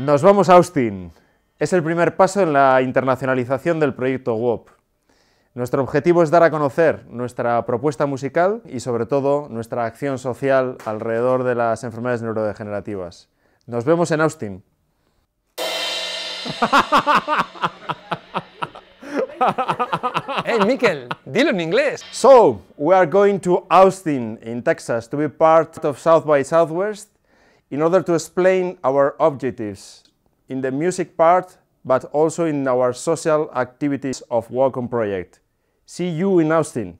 Nos vamos a Austin. Es el primer paso en la internacionalización del proyecto WOP. Nuestro objetivo es dar a conocer nuestra propuesta musical y sobre todo nuestra acción social alrededor de las enfermedades neurodegenerativas. Nos vemos en Austin. Hey, Mikel, dilo en inglés. So, we are going to Austin in Texas to be part of South by Southwest in order to explain our objectives in the music part, but also in our social activities of Welcome Project. See you in Austin.